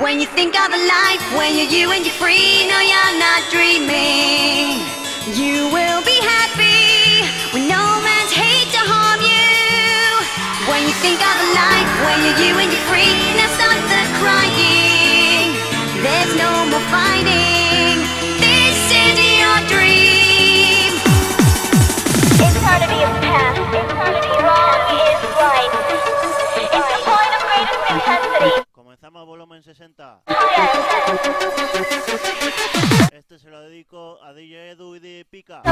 When you think of a life, when you're you and you're free, no, you're not dreaming. You will be happy when no man's hate to harm you. When you think of a life, when you're you and you're free. en 60. Este se lo dedico a DJ Edu y de Pica.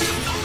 Stupid.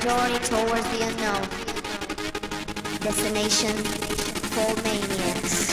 towards the unknown. Destination, full maniacs.